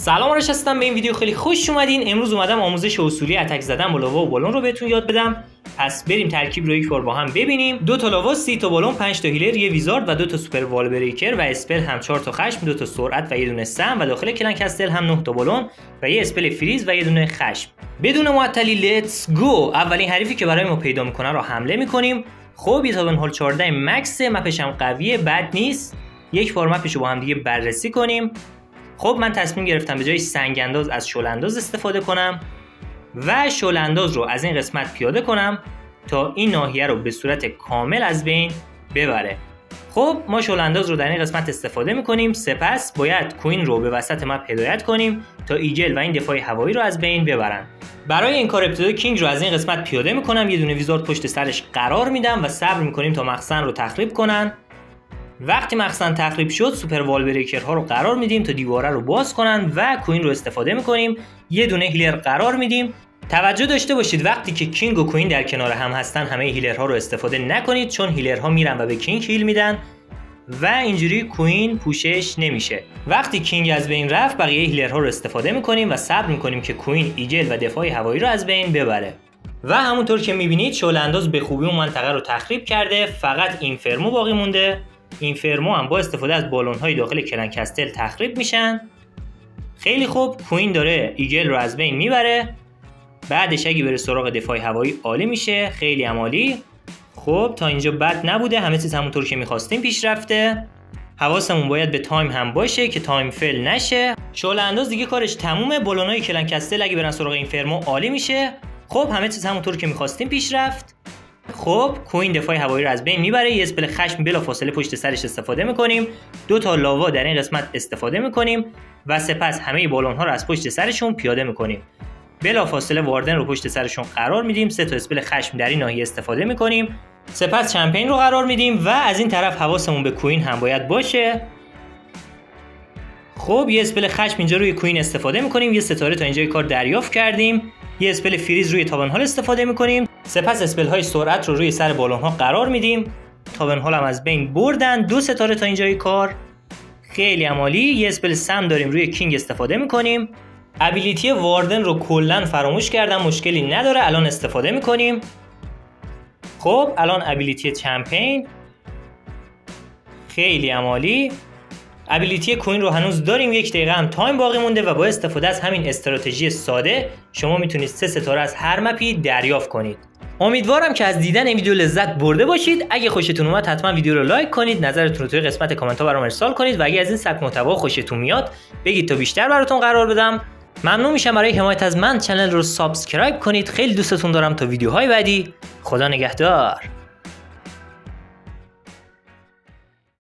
سلام آرش هستم. به این ویدیو خیلی خوش اومدین. امروز اومدم آموزش اصولی attack زدن با lava و بالون رو بهتون یاد بدم. پس بریم ترکیب رو یک بار با هم ببینیم. دو تا lava سی تا بالون 5 تا healer یه wizard و دو تا super wall breaker و spell هم 4 تا خشم دو تا سرعت و یه دونه سم و داخل clan castle هم 9 تا بالون و یه spell freeze و یه دونه خشم. بدون معطلی let's go اولین حریفی که برای ما پیدا می‌کنه رو حمله می‌کنیم. خب یه town hall 14 max map ش هم قویه بد نیست. یک بار رو با هم دیگه بررسی کنیم. خب من تصمیم گرفتم به جای سنگ انداز از شل انداز استفاده کنم و شل انداز رو از این قسمت پیاده کنم تا این ناحیه رو به صورت کامل از بین ببره. خب ما شل انداز رو در این قسمت استفاده می‌کنیم سپس باید کوین رو به وسط مپ هدایت کنیم تا ایجل و این دفاع هوایی رو از بین ببرن. برای این کار ابتدا کینگ رو از این قسمت پیاده می‌کنم یه دونه ویزارد پشت سرش قرار میدم و صبر می‌کنیم تا مخزن رو تخریب کنن. وقتی مخزن تخریب شد super wall breaker ها رو قرار میدیم تا دیواره رو باز کنن و queen رو استفاده می‌کنیم. یه دونه healer قرار میدیم. توجه داشته باشید وقتی که king و queen در کنار هم هستن همه healer ها رو استفاده نکنید چون healer ها میرن و به king heal میدن و اینجوری queen پوشش نمیشه. وقتی king از بین رفت بقیه healer ها رو استفاده می‌کنیم و صبر می‌کنیم که queen eagle و دفاع هوایی رو از بین ببره. و همونطور که می‌بینید شعله انداز به خوبی اون منطقه رو تخریب کرده. فقط inferno باقی مونده. inferno هم با استفاده از بالون های داخل clan castle تخریب میشن. خیلی خوب queen داره eagle رو از بین می‌بره. بعدش اگه بره سراغ دفاع هوایی عالی میشه. خیلی عالی خب تا اینجا بد نبوده. همه چیز همونطور که می‌خواستیم پیش رفته. حواسمون باید به time هم باشه که time fail نشه. شعله انداز دیگه کارش تمومه. بالونای clan castle اگه برن سراغ inferno عالی میشه. خب همه چیز همونطور که می‌خواستیم پیش رفت. خب queen دفاع هوایی رو از بین می‌بره. یه spell خشم بلا فاصله پشت سرش استفاده می‌کنیم. دو تا lava در این قسمت استفاده می‌کنیم و سپس همه بالون ها رو از پشت سرشون پیاده می‌کنیم. بلا فاصله warden رو پشت سرشون قرار میدیم. سه تا spell خشم در این ناحیه استفاده می‌کنیم. سپس champion رو قرار میدیم و از این طرف حواسمون به queen هم باید باشه. خب یه spell خشم اینجا روی queen استفاده می‌کنیم. یه ستاره تا اینجای کار دریافت کردیم. یه spell freeze روی town hall استفاده می‌کنیم. سپس spell های سرعت رو روی سر بالون ها قرار میدیم. town hall هم از بین بردن. دو ستاره تا اینجای کار. خیلی عالی یه spell سم داریم روی king استفاده می‌کنیم. ability warden رو کلا فراموش کردم مشکلی نداره. الان استفاده می‌کنیم. خب الان ability champion. خیلی عالی ability queen رو هنوز داریم یک دقیقه هم time باقی مونده و با استفاده از همین استراتژی ساده شما می‌تونید سه ستاره از هر map ی دریافت کنید. امیدوارم که از دیدن این ویدیو لذت برده باشید. اگه خوشتون اومد حتما ویدیو رو like کنید نظرتون رو توی قسمت کامنت ها برام ارسال کنید و اگه از این سبک محتوا خوشتون میاد بگید تا بیشتر براتون قرار بدم. ممنون میشم برای حمایت از من. channel رو subscribe کنید. خیلی دوستتون دارم تا ویدیوهای بعدی. خدا نگهدار.